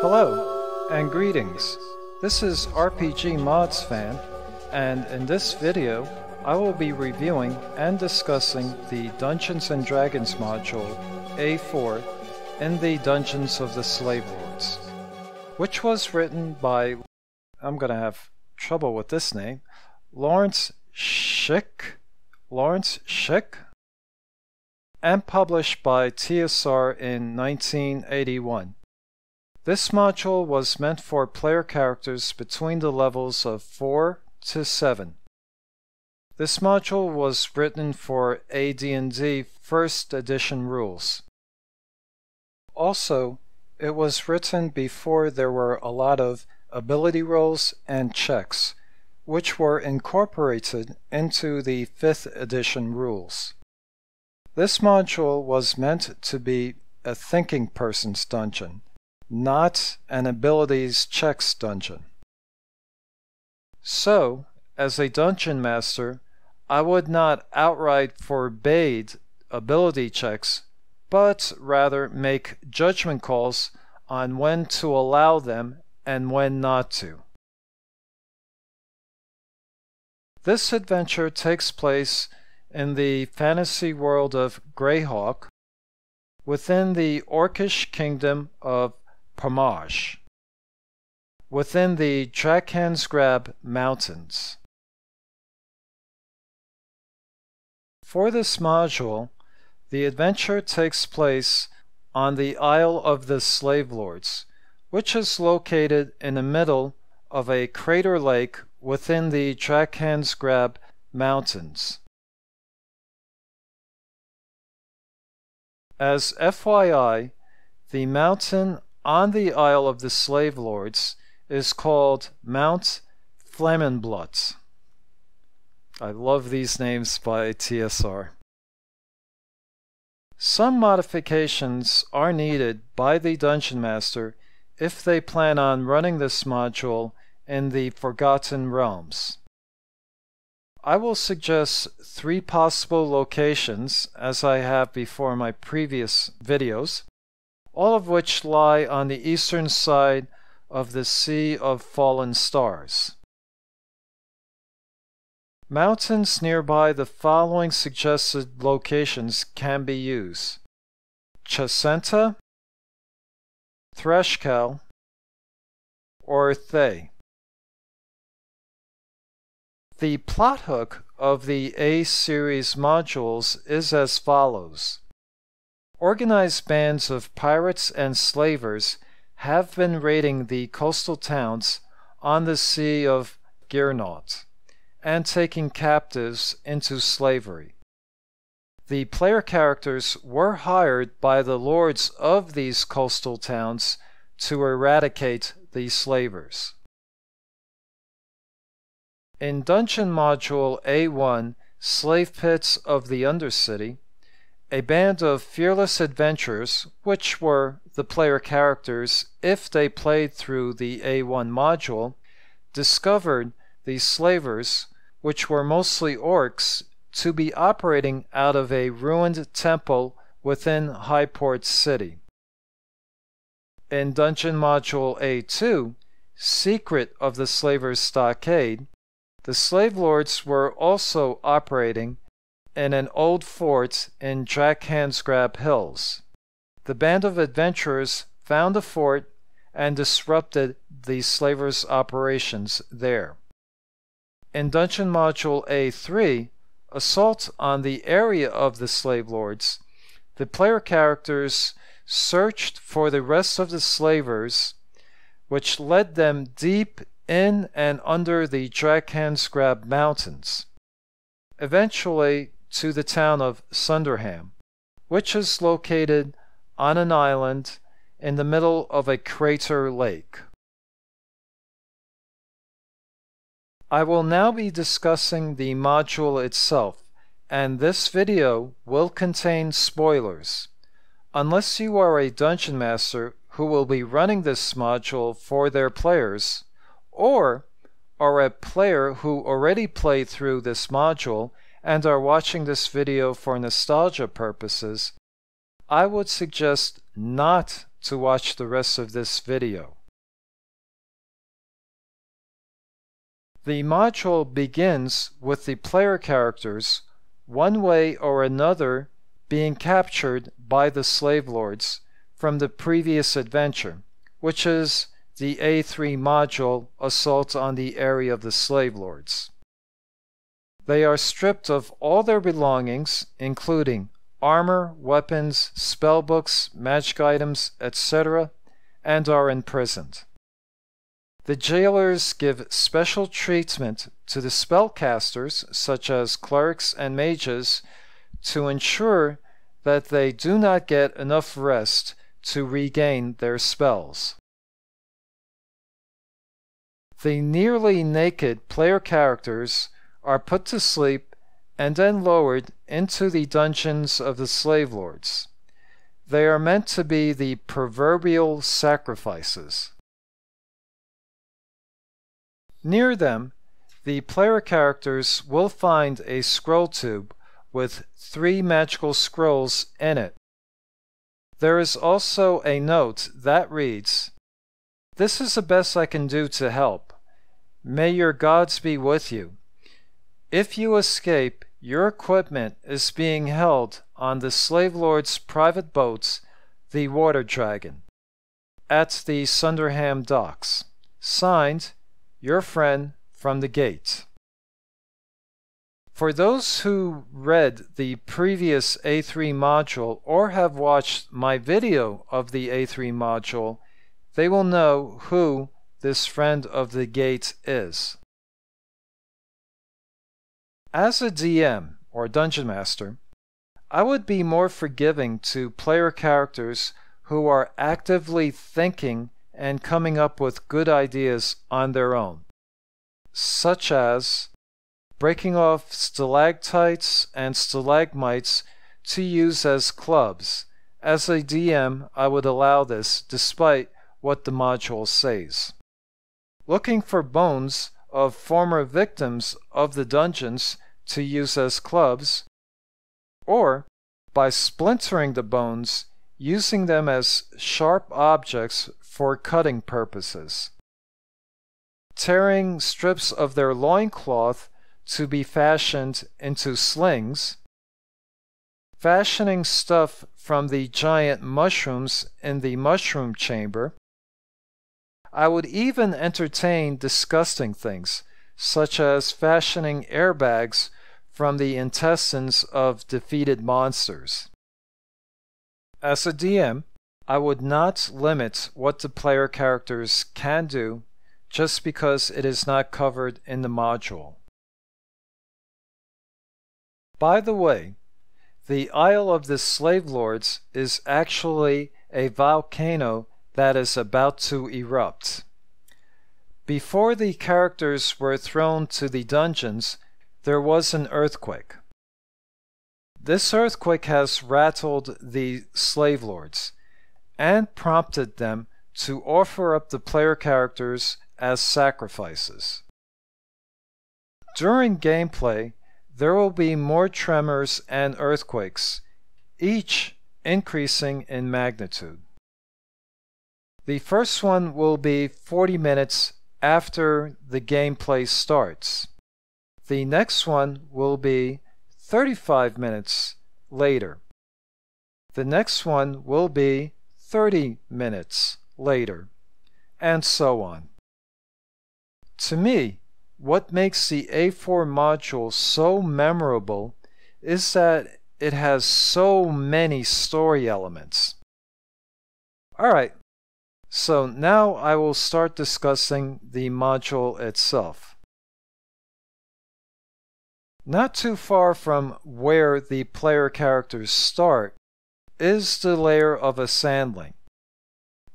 Hello and greetings. This is RPG Mods Fan, and in this video, I will be reviewing and discussing the Dungeons and Dragons module A4 in the Dungeons of the Slave Lords, which was written by, I'm going to have trouble with this name, Lawrence Schick, Lawrence Schick, and published by TSR in 1981. This module was meant for player characters between the levels of 4 to 7. This module was written for AD&D First Edition rules. Also, it was written before there were a lot of ability rolls and checks, which were incorporated into the 5th edition rules. This module was meant to be a thinking person's dungeon, not an abilities checks dungeon. So, as a dungeon master, I would not outright forbade ability checks, but rather make judgment calls on when to allow them and when not to. This adventure takes place in the fantasy world of Greyhawk within the Orcish kingdom of Pomarj within the Drachensgrab Mountains. For this module, the adventure takes place on the Isle of the Slave Lords, which is located in the middle of a crater lake within the Drachensgrab Mountains. As FYI, the mountain on the Isle of the Slave Lords is called Mount Flammenblut. I love these names by TSR. Some modifications are needed by the Dungeon Master if they plan on running this module in the Forgotten Realms. I will suggest three possible locations as I have before my previous videos, all of which lie on the eastern side of the Sea of Fallen Stars. Mountains nearby the following suggested locations can be used. Chessenta, Threskel, or Thay. The plot hook of the A series modules is as follows. Organized bands of pirates and slavers have been raiding the coastal towns on the Sea of Gearnat and taking captives into slavery. The player characters were hired by the lords of these coastal towns to eradicate the slavers. In Dungeon Module A1, Slave Pits of the Undercity, a band of fearless adventurers, which were the player characters if they played through the A1 module, discovered these slavers, which were mostly orcs, to be operating out of a ruined temple within Highport City. In Dungeon Module A2, Secret of the Slaver's Stockade, the slave lords were also operating in an old fort in Drachensgrab Hills. The band of adventurers found the fort and disrupted the slavers' operations there. In Dungeon Module A3, Assault on the Aerie of the Slave Lords, the player characters searched for the rest of the slavers, which led them deep in and under the Drachensgrab Mountains. Eventually, to the town of Sunderham, which is located on an island in the middle of a crater lake. I will now be discussing the module itself, and this video will contain spoilers. Unless you are a dungeon master who will be running this module for their players, or are a player who already played through this module and are watching this video for nostalgia purposes, I would suggest not to watch the rest of this video. The module begins with the player characters, one way or another, being captured by the slave lords from the previous adventure, which is the A3 module Assault on the Aerie of the Slave Lords. They are stripped of all their belongings, including armor, weapons, spellbooks, magic items, etc., and are imprisoned. The jailers give special treatment to the spellcasters, such as clerics and mages, to ensure that they do not get enough rest to regain their spells. The nearly naked player characters are put to sleep and then lowered into the dungeons of the slave lords. They are meant to be the proverbial sacrifices. Near them, the player characters will find a scroll tube with three magical scrolls in it. There is also a note that reads, This is the best I can do to help. May your gods be with you. If you escape, your equipment is being held on the slave lord's private boats, the Water Dragon, at the Sunderham docks. Signed, your friend from the gate. For those who read the previous A3 module or have watched my video of the A3 module, they will know who this friend of the gate is. As a DM or dungeon master, I would be more forgiving to player characters who are actively thinking and coming up with good ideas on their own, such as breaking off stalactites and stalagmites to use as clubs. As a DM, I would allow this despite what the module says. Looking for bones of former victims of the dungeons to use as clubs, or by splintering the bones, using them as sharp objects for cutting purposes. Tearing strips of their loincloth to be fashioned into slings, fashioning stuff from the giant mushrooms in the mushroom chamber. I would even entertain disgusting things, such as fashioning airbags from the intestines of defeated monsters. As a DM, I would not limit what the player characters can do just because it is not covered in the module. By the way, the Isle of the Slave Lords is actually a volcano that is about to erupt. Before the characters were thrown to the dungeons, there was an earthquake. This earthquake has rattled the slave lords and prompted them to offer up the player characters as sacrifices. During gameplay, there will be more tremors and earthquakes, each increasing in magnitude. The first one will be 40 minutes after the gameplay starts. The next one will be 35 minutes later. The next one will be 30 minutes later, and so on. To me, what makes the A4 module so memorable is that it has so many story elements. Alright, so now I will start discussing the module itself. Not too far from where the player characters start is the lair of a sandling.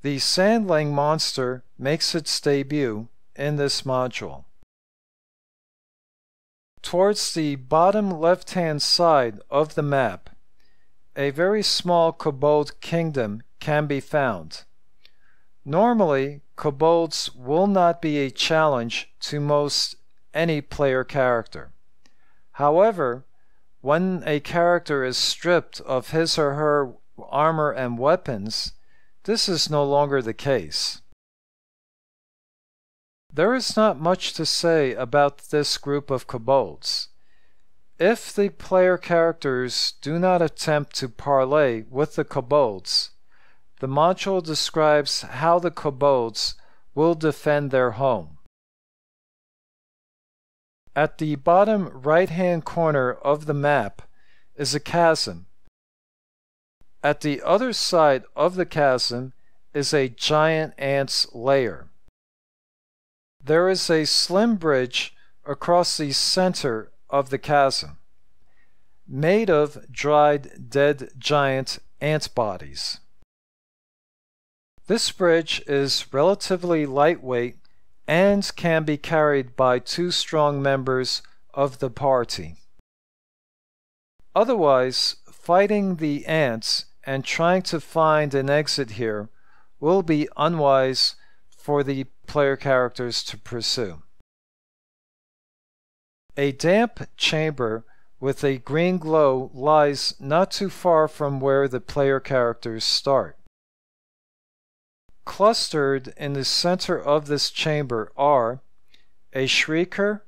The sandling monster makes its debut in this module. Towards the bottom left-hand side of the map, a very small kobold kingdom can be found. Normally, kobolds will not be a challenge to most any player character. However, when a character is stripped of his or her armor and weapons, this is no longer the case. There is not much to say about this group of kobolds. If the player characters do not attempt to parley with the kobolds, the module describes how the kobolds will defend their home. At the bottom right-hand corner of the map is a chasm. At the other side of the chasm is a giant ant's lair. There is a slim bridge across the center of the chasm, made of dried dead giant ant bodies. This bridge is relatively lightweight and can be carried by two strong members of the party. Otherwise, fighting the ants and trying to find an exit here will be unwise for the player characters to pursue. A damp chamber with a green glow lies not too far from where the player characters start. Clustered in the center of this chamber are a shrieker,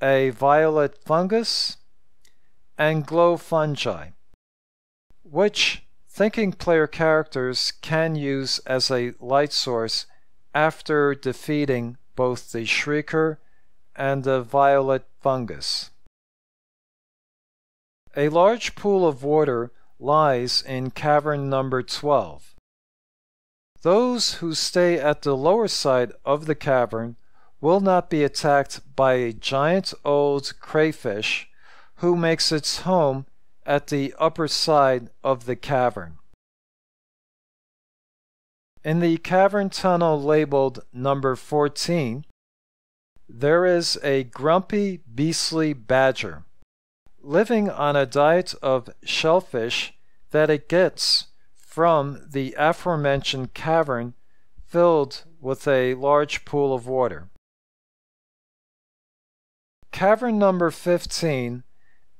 a violet fungus, and glow fungi, which thinking player characters can use as a light source after defeating both the shrieker and the violet fungus. A large pool of water lies in cavern number 12. Those who stay at the lower side of the cavern will not be attacked by a giant old crayfish who makes its home at the upper side of the cavern. In the cavern tunnel labeled number 14, there is a grumpy, beastly badger living on a diet of shellfish that it gets from the aforementioned cavern filled with a large pool of water. Cavern number 15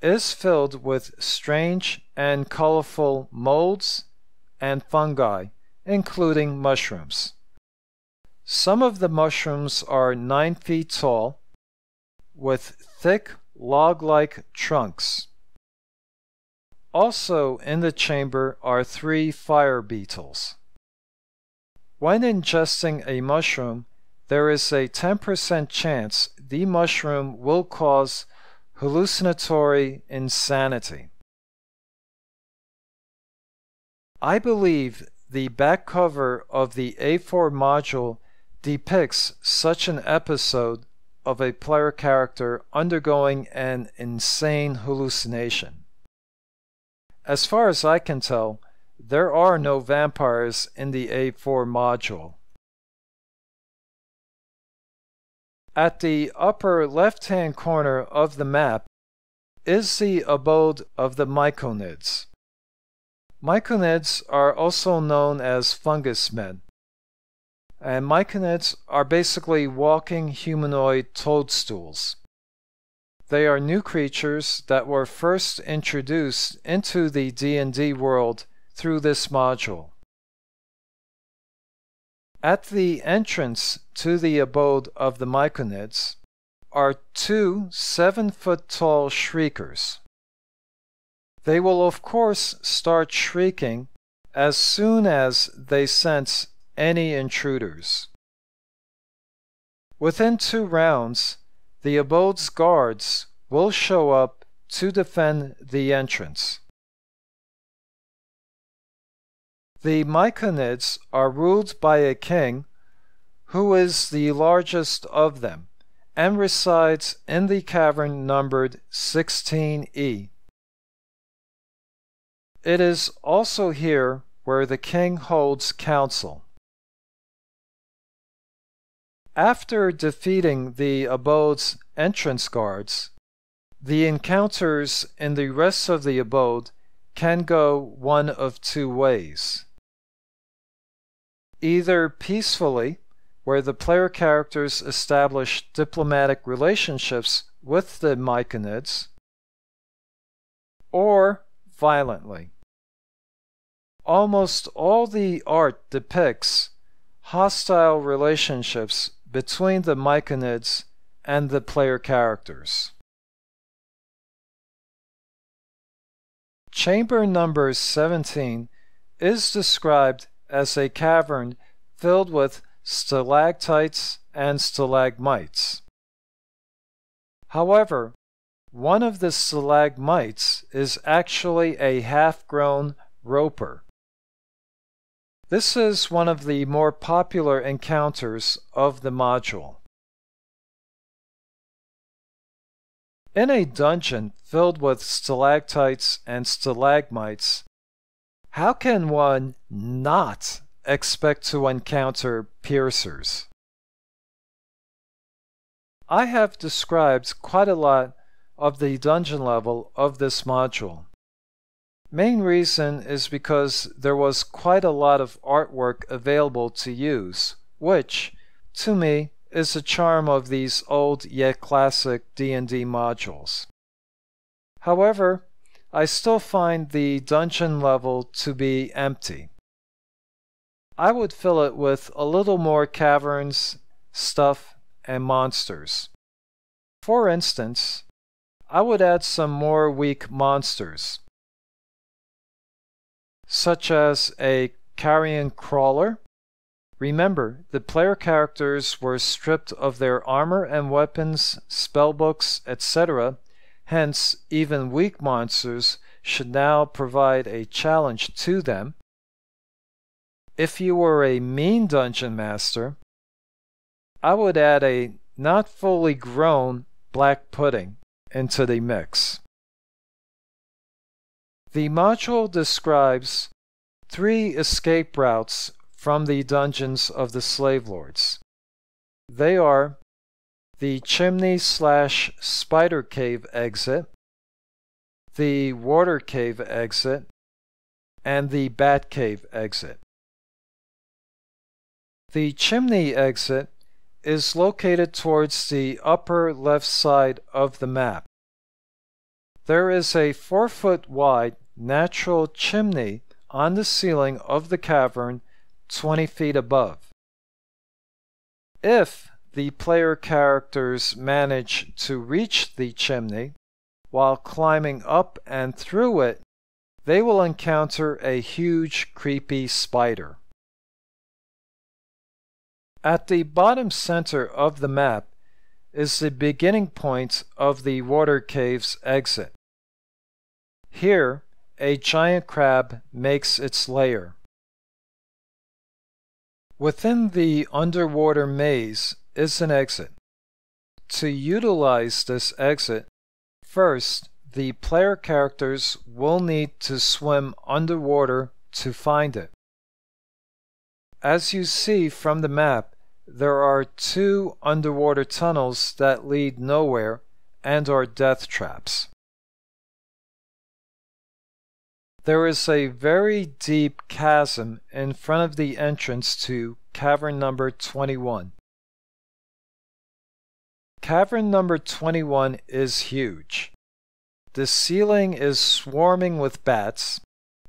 is filled with strange and colorful molds and fungi, including mushrooms. Some of the mushrooms are 9 feet tall, with thick log-like trunks. Also in the chamber are three fire beetles. When ingesting a mushroom, there is a 10% chance the mushroom will cause hallucinatory insanity. I believe the back cover of the A4 module depicts such an episode of a player character undergoing an insane hallucination. As far as I can tell, there are no vampires in the A4 module. At the upper left-hand corner of the map is the abode of the myconids. Myconids are also known as fungus men, and myconids are basically walking humanoid toadstools. They are new creatures that were first introduced into the D&D world through this module. At the entrance to the abode of the Myconids are two seven-foot-tall shriekers. They will of course start shrieking as soon as they sense any intruders. Within two rounds, the abode's guards will show up to defend the entrance. The Myconids are ruled by a king who is the largest of them and resides in the cavern numbered 16E. It is also here where the king holds council. After defeating the abode's entrance guards, the encounters in the rest of the abode can go one of two ways. Either peacefully, where the player characters establish diplomatic relationships with the Myconids, or violently. almost all the art depicts hostile relationships between the myconids and the player characters. Chamber number 17 is described as a cavern filled with stalactites and stalagmites. However, one of the stalagmites is actually a half-grown roper. This is one of the more popular encounters of the module. In a dungeon filled with stalactites and stalagmites, how can one not expect to encounter piercers? I have described quite a lot of the dungeon level of this module. Main reason is because there was quite a lot of artwork available to use, which, to me, is the charm of these old yet classic D&D modules. However, I still find the dungeon level to be empty. I would fill it with a little more caverns, stuff, and monsters. For instance, I would add some more weak monsters, such as a carrion crawler. Remember, the player characters were stripped of their armor and weapons, spellbooks, etc. Hence, even weak monsters should now provide a challenge to them. If you were a mean dungeon master, I would add a not fully grown black pudding into the mix. The module describes three escape routes from the dungeons of the slave lords. They are the chimney slash spider cave exit, the water cave exit, and the bat cave exit. The chimney exit is located towards the upper left side of the map. There is a 4 foot wide natural chimney on the ceiling of the cavern 20 feet above. If the player characters manage to reach the chimney while climbing up and through it, they will encounter a huge creepy spider. At the bottom center of the map is the beginning point of the water cave's exit. Here, a giant crab makes its lair. Within the underwater maze is an exit. To utilize this exit, first, the player characters will need to swim underwater to find it. As you see from the map, there are two underwater tunnels that lead nowhere and are death traps. There is a very deep chasm in front of the entrance to cavern number 21. Cavern number 21 is huge. The ceiling is swarming with bats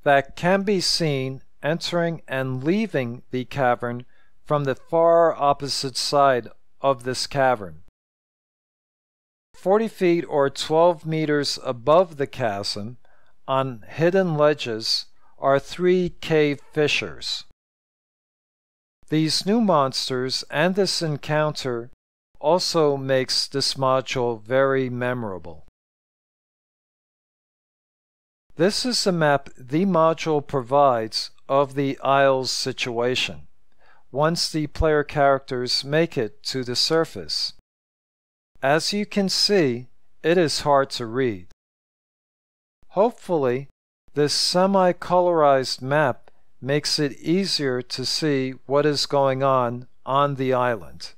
that can be seen entering and leaving the cavern from the far opposite side of this cavern. 40 feet or 12 meters above the chasm, on hidden ledges, are three cave fishers. These new monsters and this encounter also makes this module very memorable. This is the map the module provides of the Isles situation once the player characters make it to the surface. As you can see, it is hard to read. Hopefully, this semi-colorized map makes it easier to see what is going on on the island.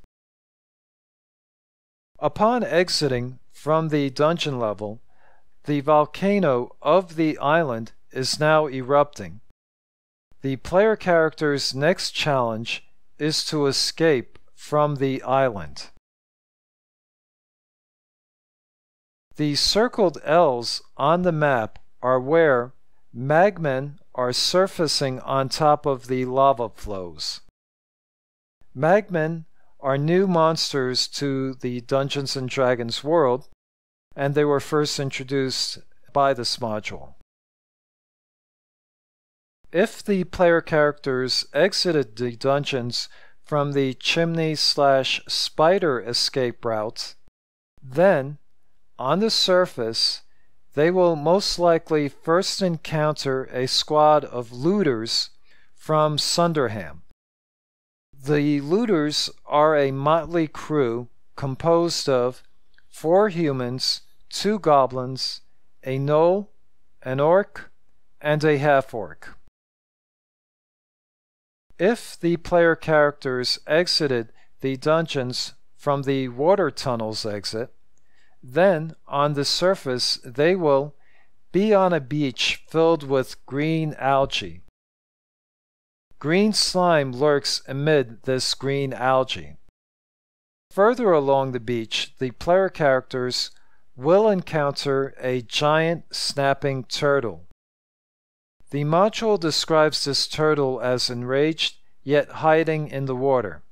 Upon exiting from the dungeon level, the volcano of the island is now erupting. The player character's next challenge is to escape from the island. The circled L's on the map are where magmen are surfacing on top of the lava flows. Magmen are new monsters to the Dungeons and Dragons world, and they were first introduced by this module. If the player characters exited the dungeons from the chimney slash spider escape route, then, on the surface, they will most likely first encounter a squad of looters from Sunderham. The looters are a motley crew composed of four humans, two goblins, a gnoll, an orc, and a half orc. If the player characters exited the dungeons from the water tunnels exit, then on the surface they will be on a beach filled with green algae. Green slime lurks amid this green algae. Further along the beach, the player characters will encounter a giant snapping turtle. The module describes this turtle as enraged yet hiding in the water.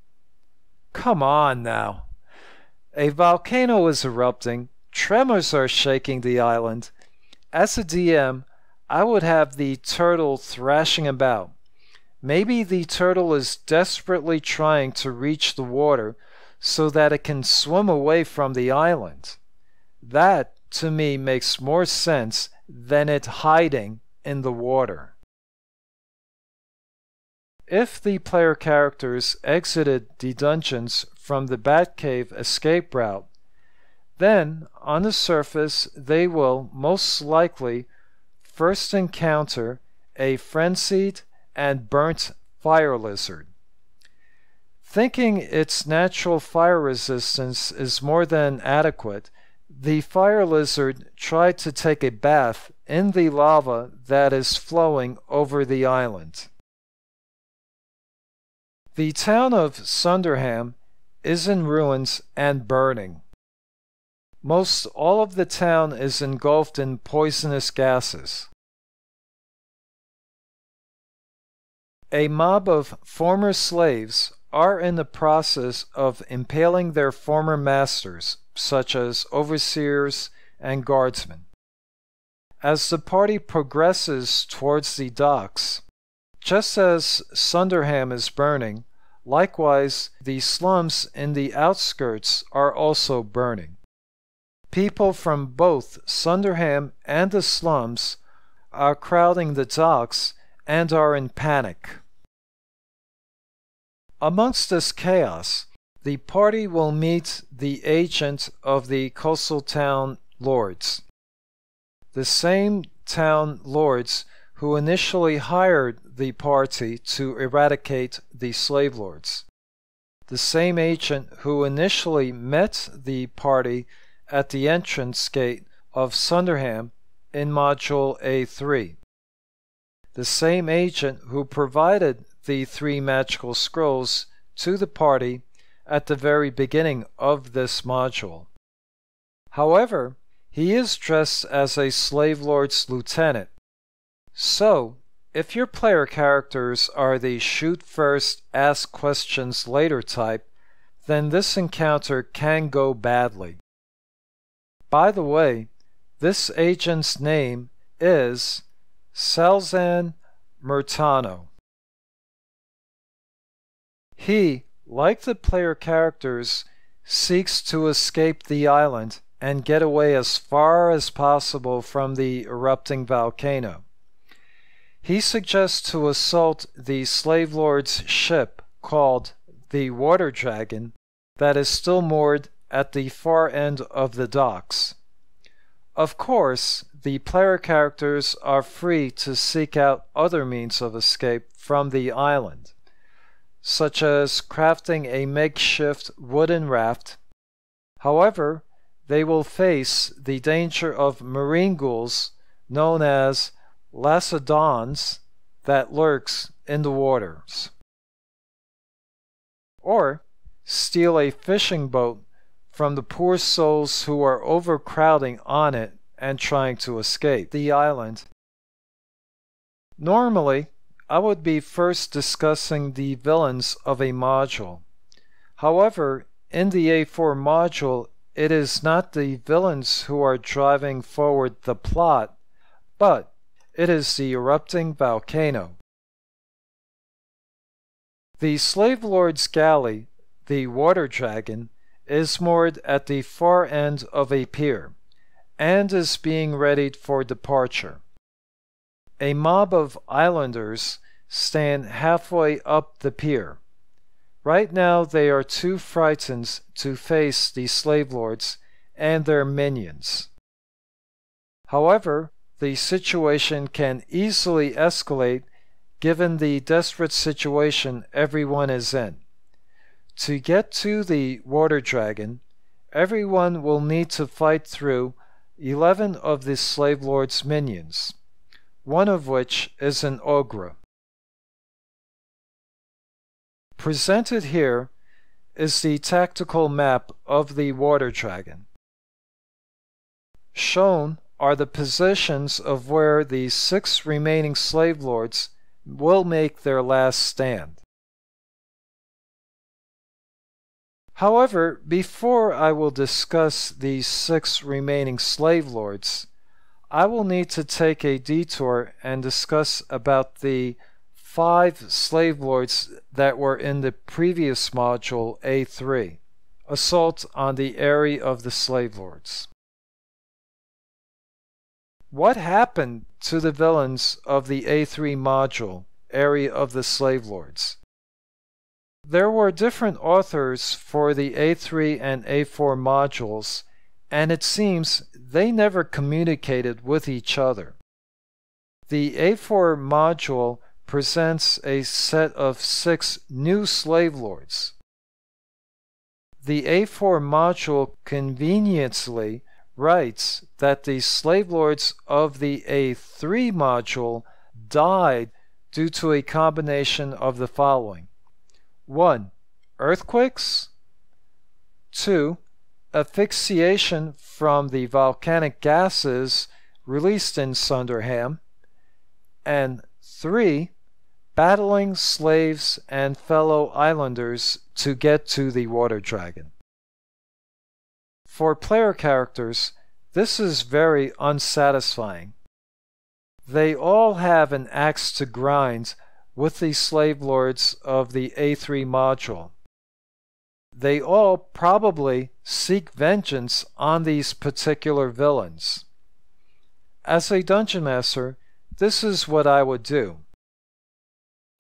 Come on now. A volcano is erupting, tremors are shaking the island. As a DM, I would have the turtle thrashing about. Maybe the turtle is desperately trying to reach the water so that it can swim away from the island. That, to me, makes more sense than it hiding in the water. If the player characters exited the dungeons from the Batcave escape route, then on the surface they will most likely first encounter a frenzied and burnt fire lizard. Thinking its natural fire resistance is more than adequate, the fire lizard tried to take a bath in the lava that is flowing over the island. The town of Sunderham is in ruins and burning. Most all of the town is engulfed in poisonous gases. A mob of former slaves are in the process of impaling their former masters, such as overseers and guardsmen. As the party progresses towards the docks, just as Sunderham is burning, likewise the slums in the outskirts are also burning. People from both Sunderham and the slums are crowding the docks and are in panic. Amongst this chaos, the party will meet the agent of the coastal town lords. The same town lords who initially hired the party to eradicate the slave lords. The same agent who initially met the party at the entrance gate of Sunderham in Module A3. The same agent who provided the three magical scrolls to the party at the very beginning of this module. However, he is dressed as a slave lord's lieutenant. So, if your player characters are the shoot first, ask questions later type, then this encounter can go badly. By the way, this agent's name is Salzan Murtano. He, like the player characters, seeks to escape the island and get away as far as possible from the erupting volcano. He suggests to assault the slave lord's ship called the Water Dragon that is still moored at the far end of the docks. Of course, the player characters are free to seek out other means of escape from the island such as crafting a makeshift wooden raft. However, they will face the danger of marine ghouls known as lacedons that lurks in the waters. Or steal a fishing boat from the poor souls who are overcrowding on it and trying to escape the island Normally, I would be first discussing the villains of a module. However, in the A4 module, it is not the villains who are driving forward the plot, but it is the erupting volcano. The slave lord's galley, the water dragon, is moored at the far end of a pier and is being readied for departure. A mob of islanders stand halfway up the pier. Right now, they are too frightened to face the slave lords and their minions. However, the situation can easily escalate given the desperate situation everyone is in. To get to the water dragon, everyone will need to fight through 11 of the slave lord's minions, one of which is an ogre. Presented here is the tactical map of the water dragon. Shown are the positions of where the six remaining slave lords will make their last stand. However, before I will discuss these six remaining slave lords, I will need to take a detour and discuss about the five slave lords that were in the previous module A3 Assault on the Aerie of the Slave Lords. What happened to the villains of the A3 module, Aerie of the Slave Lords? There were different authors for the A3 and A4 modules, and it seems they never communicated with each other. The A4 module presents a set of six new slave lords. The A4 module conveniently writes that the slave lords of the A3 module died due to a combination of the following 1. Earthquakes, 2. Asphyxiation from the volcanic gases released in Sunderham, and 3. Battling slaves and fellow islanders to get to the water dragon. For player characters, this is very unsatisfying. They all have an axe to grind with the slave lords of the A3 module. They all probably seek vengeance on these particular villains. As a dungeon master, this is what I would do.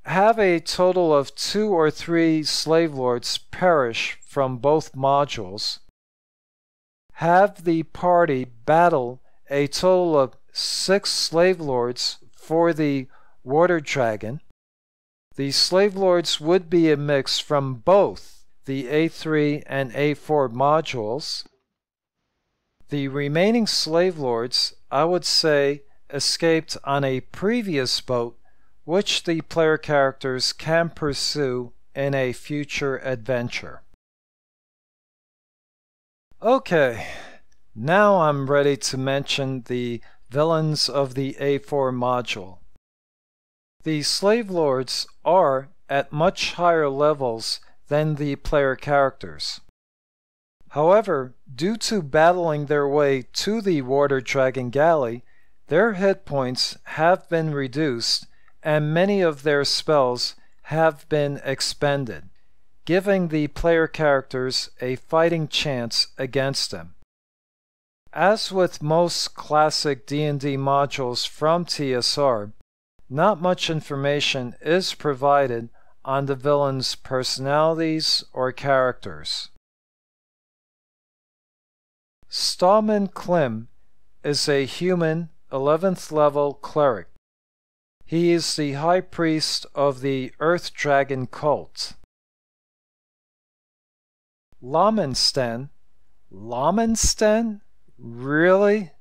Have a total of two or three slave lords perish from both modules have the party battle a total of six slave lords for the water dragon. The slave lords would be a mix from both the A3 and A4 modules. The remaining slave lords, I would say, escaped on a previous boat, which the player characters can pursue in a future adventure. Okay, now I'm ready to mention the villains of the A4 module. The slave lords are at much higher levels than the player characters. However, due to battling their way to the Water Dragon Galley, their hit points have been reduced and many of their spells have been expended giving the player characters a fighting chance against them. As with most classic D&D modules from TSR, not much information is provided on the villains' personalities or characters. Stalman Klim is a human 11th level cleric. He is the high priest of the Earth Dragon cult. Lamensten? Lamensten? Really?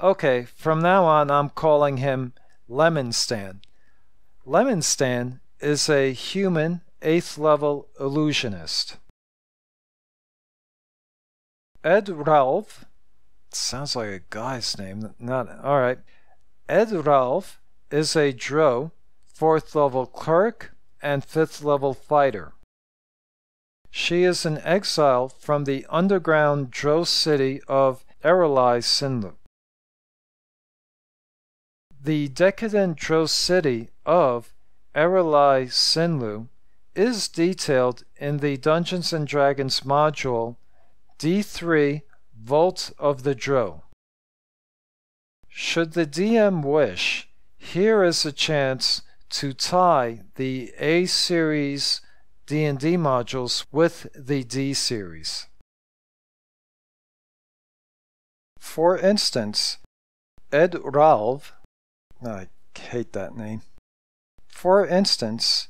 Okay, from now on I'm calling him Lemonstan. Lemonstan is a human 8th level illusionist. Ed Ralph sounds like a guy's name, not all right. Ed Ralph is a Drow, 4th level clerk and 5th level fighter. She is an exile from the underground Drow city of Erelhei-Cinlu. The decadent Drow city of Erelhei-Cinlu is detailed in the Dungeons and Dragons module D3 Vault of the Drow. Should the DM wish, here is a chance to tie the A series D&D modules with the D series. For instance, Edralve, I hate that name. For instance,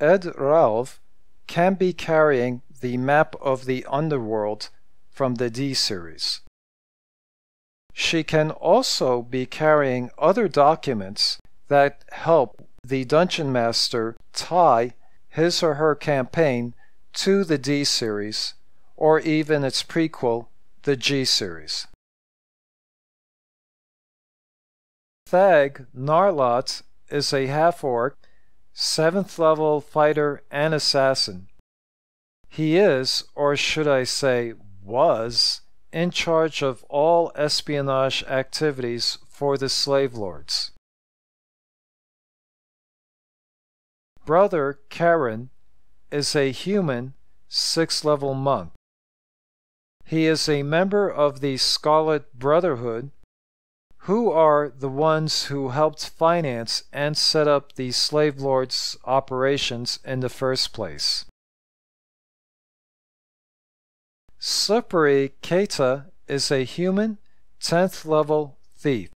Edralve can be carrying the map of the underworld from the D series. She can also be carrying other documents that help the Dungeon Master tie his or her campaign to the D series, or even its prequel, the G series. Thag Narlot is a half orc, 7th level fighter and assassin. He is, or should I say, was, in charge of all espionage activities for the slave lords. Brother Karen is a human six level monk. He is a member of the Scarlet Brotherhood, who are the ones who helped finance and set up the slave lords' operations in the first place. Slippery Keita is a human 10th level thief.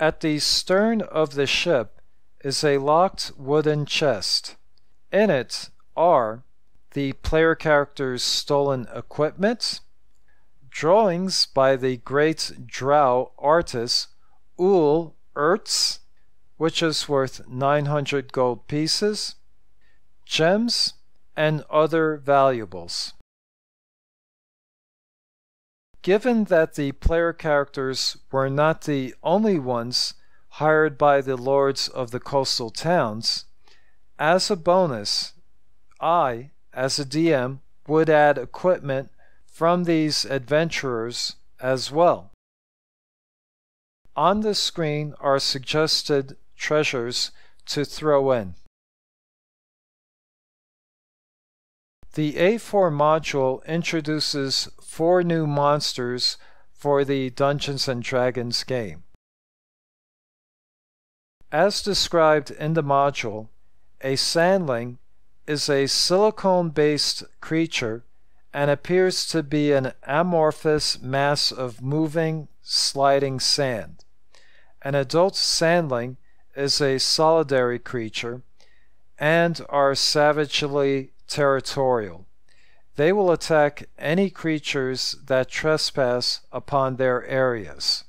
At the stern of the ship is a locked wooden chest. In it are the player character's stolen equipment, drawings by the great drow artist Ul Ertz, which is worth 900 gold pieces, gems, and other valuables. Given that the player characters were not the only ones hired by the lords of the coastal towns, as a bonus, I, as a DM, would add equipment from these adventurers as well. On the screen are suggested treasures to throw in. The A4 module introduces four new monsters for the Dungeons & Dragons game. As described in the module, a sandling is a silicone-based creature and appears to be an amorphous mass of moving, sliding sand. An adult sandling is a solitary creature and are savagely territorial. They will attack any creatures that trespass upon their areas.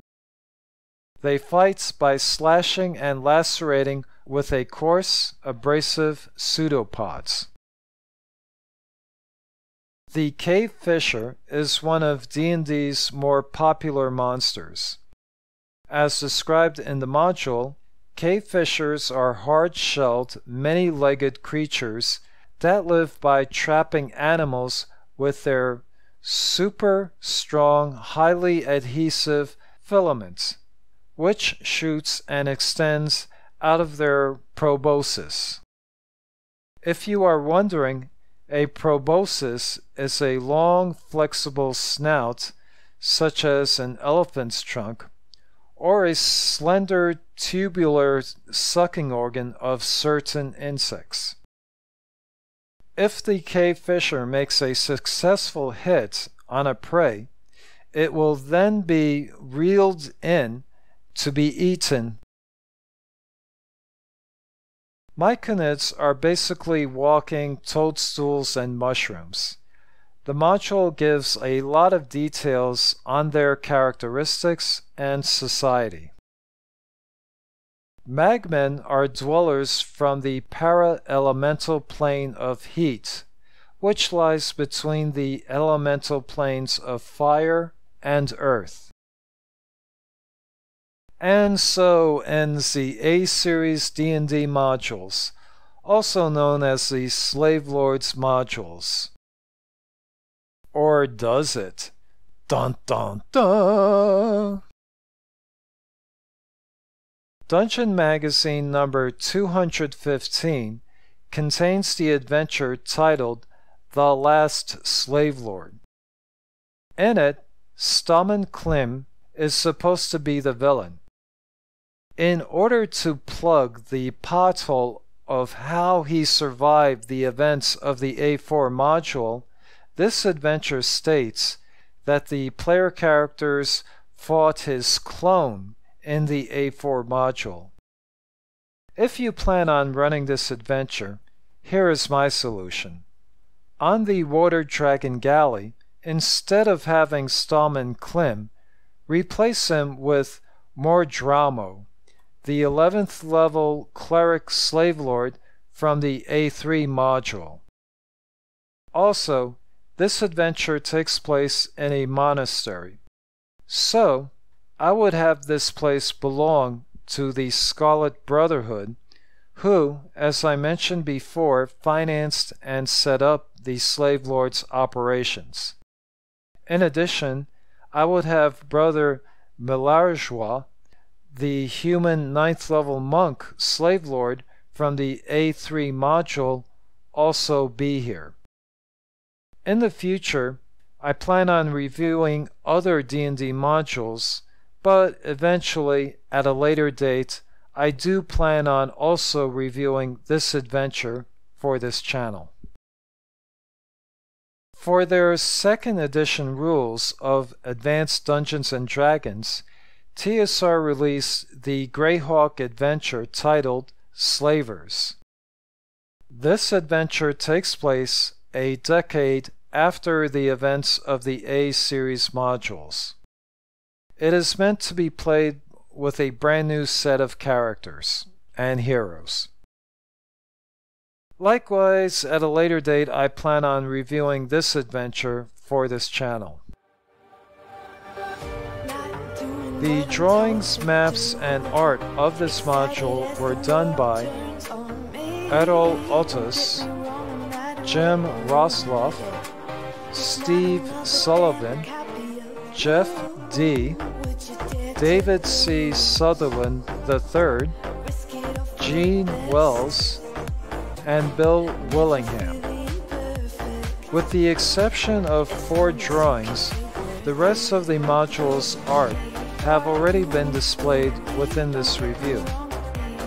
They fight by slashing and lacerating with a coarse, abrasive pseudopods. The cave fisher is one of D&D's more popular monsters. As described in the module, cave fishers are hard-shelled, many-legged creatures that live by trapping animals with their super strong, highly adhesive filaments, which shoots and extends out of their proboscis. If you are wondering, a proboscis is a long, flexible snout, such as an elephant's trunk, or a slender tubular sucking organ of certain insects. If the cave fisher makes a successful hit on a prey, it will then be reeled in to be eaten. Myconids are basically walking toadstools and mushrooms. The module gives a lot of details on their characteristics and society. Magmen are dwellers from the para-elemental plane of heat, which lies between the elemental planes of fire and earth. And so ends the A-Series D&D modules, also known as the Slave Lords modules. Or does it? Dun dun dun! Dungeon Magazine number 215 contains the adventure titled The Last Slave Lord. In it, Stalman Klim is supposed to be the villain. In order to plug the pothole of how he survived the events of the A4 module, this adventure states that the player characters fought his clone in the A4 module. If you plan on running this adventure, here is my solution. On the Water Dragon Galley, instead of having Stalman Klim, replace him with Mordramo, the 11th level cleric slave lord from the A3 module. Also, this adventure takes place in a monastery. So, I would have this place belong to the Scarlet Brotherhood, who, as I mentioned before, financed and set up the slave lord's operations. In addition, I would have Brother Milerjoi the human ninth level monk slave lord from the A3 module also be here. In the future, I plan on reviewing other D&D modules, but eventually, at a later date, I do plan on also reviewing this adventure for this channel. For their second edition rules of Advanced Dungeons and Dragons, TSR released the Greyhawk adventure titled Slavers. This adventure takes place a decade after the events of the A series modules. It is meant to be played with a brand new set of characters and heroes. Likewise, at a later date, I plan on reviewing this adventure for this channel. The drawings, maps, and art of this module were done by Erol Otus, Jim Roslof, Steve Sullivan, Jeff Dee, David C. Sutherland III, Gene Wells, and Bill Willingham. With the exception of four drawings, the rest of the module's art have already been displayed within this review,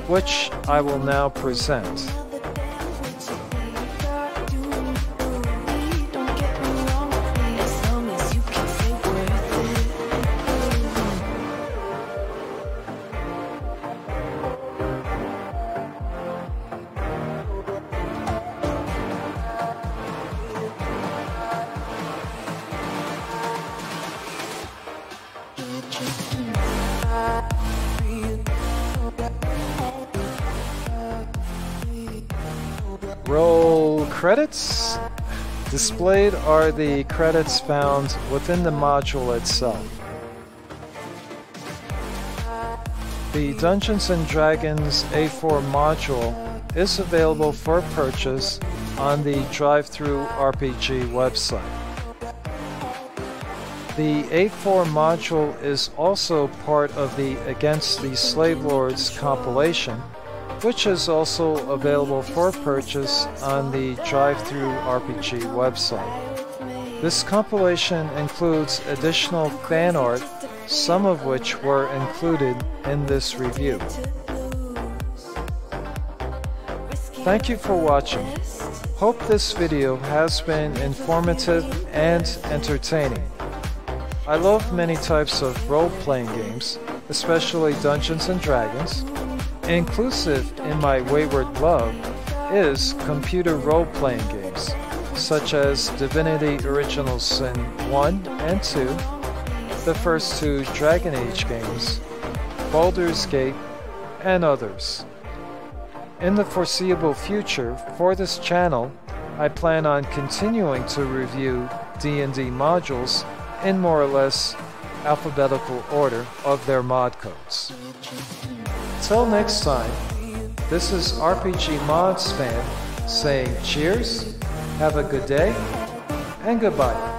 which I will now present. Displayed are the credits found within the module itself. The Dungeons & Dragons A4 module is available for purchase on the Drive-Thru RPG website. The A4 module is also part of the Against the Slave Lords compilation, which is also available for purchase on the DriveThruRPG website. This compilation includes additional fan art, some of which were included in this review. Thank you for watching. Hope this video has been informative and entertaining. I love many types of role-playing games, especially Dungeons & Dragons, Inclusive in my wayward love is computer role-playing games, such as Divinity Original Sin 1 and 2, the first two Dragon Age games, Baldur's Gate, and others. In the foreseeable future, for this channel, I plan on continuing to review D&D modules in more or less alphabetical order of their mod codes. Until next time, this is RPG Mods fan saying cheers, have a good day, and goodbye.